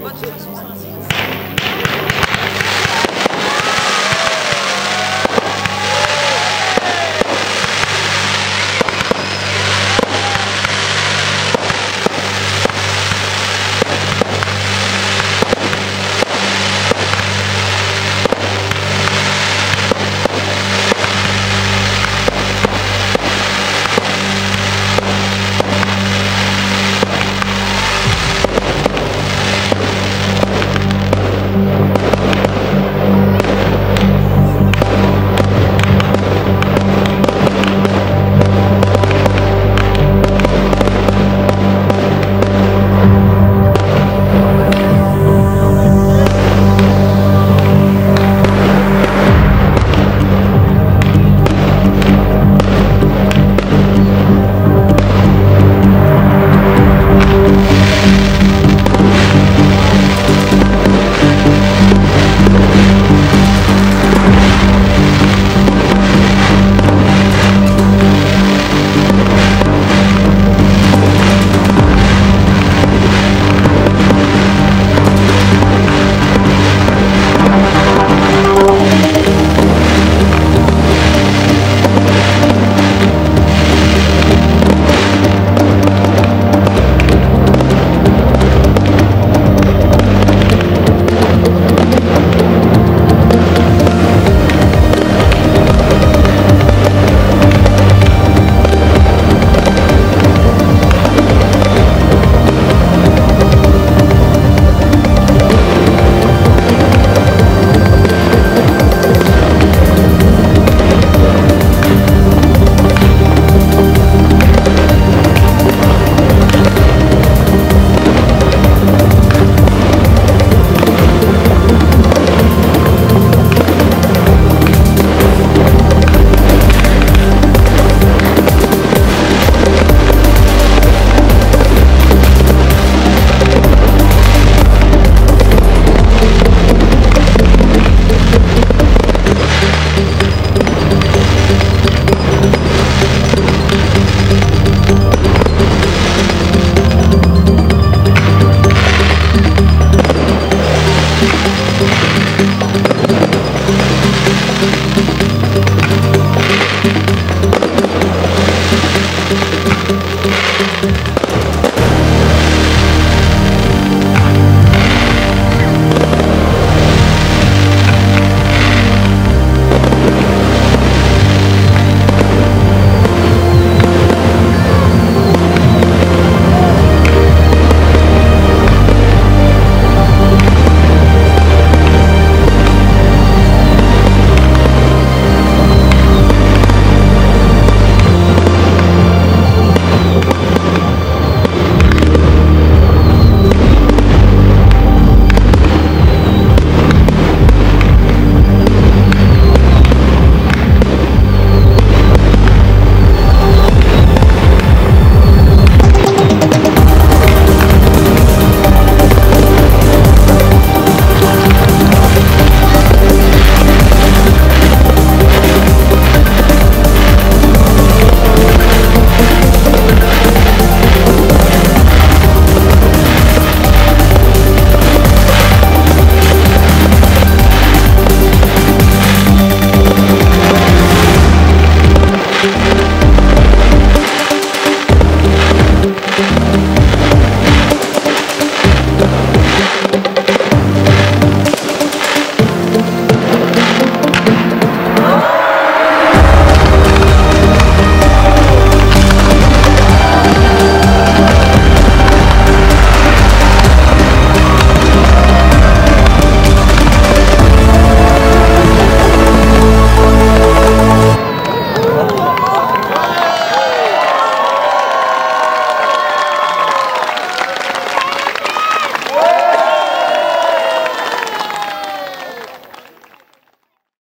Bonne chance.